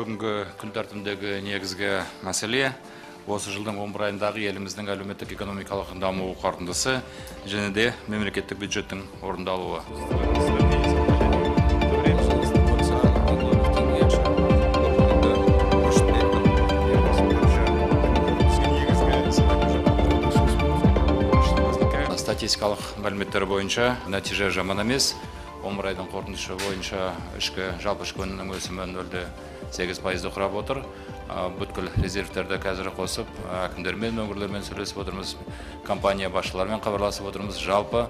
бүгінгі күн тәртібіндегі негізгі мәселе осы жылдың он бір айындағы еліміздің әлеуметтік экономикалық даму қорытындысы және де мемлекеттік бюджеттің орындалуы. Статистикалық мәліметтер бойынша нәтиже жаман емес. Он бір айдың қорытындысы бойынша ішкі жалпы ішкі өнімнің өсімі нөлде сегіз пайызды құрап отыр. Бүткіл резервтерді қазір қосып әкімдермен өңірлермен сөйлесіп отырмыз компания басшыларымен хабарласып отырмыз. Жалпы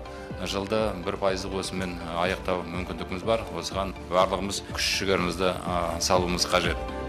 жылды бір пайыздық өсіммен аяқтау мүмкіндігіміз бар. Осыған барлығымыз күш жігерімізді салуымыз қажет.